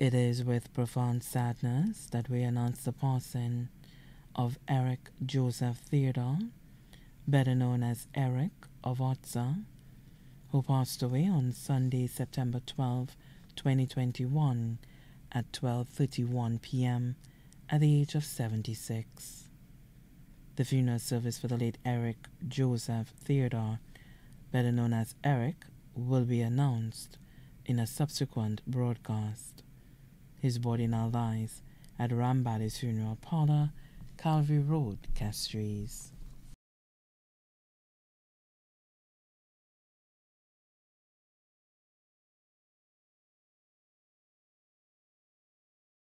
It is with profound sadness that we announce the passing of Erick Joseph Theodore, better known as Eric of Otsa, who passed away on Sunday, September 12, 2021 at 12:31 p.m. at the age of 76. The funeral service for the late Erick Joseph Theodore, better known as Eric, will be announced in a subsequent broadcast. His body now lies at Rambally's funeral parlor, Calvary Road, Castries.